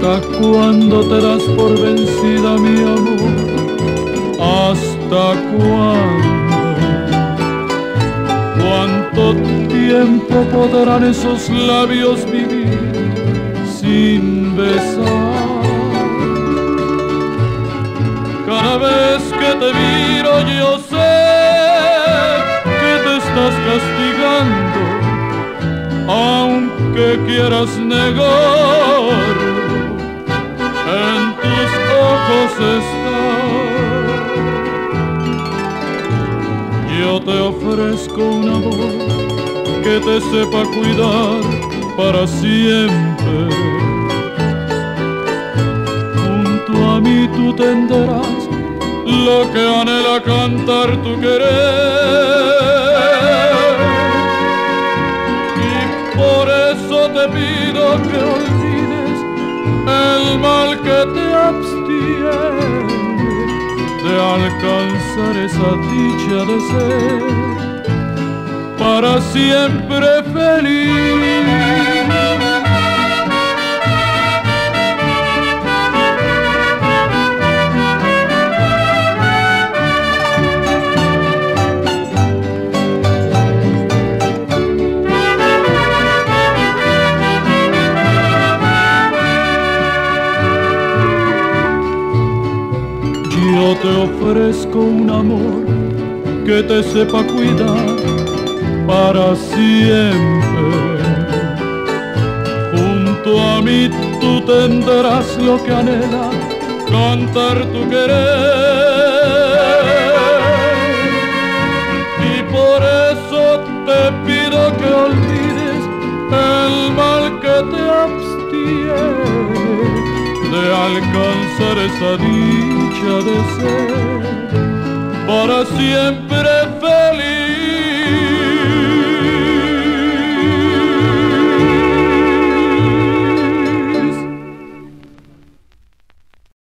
cuando te das por vencida mi amor? ¿Hasta cuándo? ¿Cuánto tiempo podrán esos labios vivir sin besar? Cada vez que te miro yo sé que te estás castigando, aunque quieras negar, en tus ojos está. Yo te ofrezco un amor que te sepa cuidar para siempre. Junto a mí tú tendrás lo que anhela cantar tu querer. Y por eso te pido que te abstiene de alcanzar esa dicha de ser para siempre feliz. Ofrezco un amor que te sepa cuidar para siempre. Junto a mí tú tendrás lo que anhela, cantar tu querer. Y por eso te pido que olvides el mal que te abstiene de alcanzar esa dicha de ser para siempre feliz.